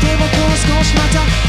て僕を少しまた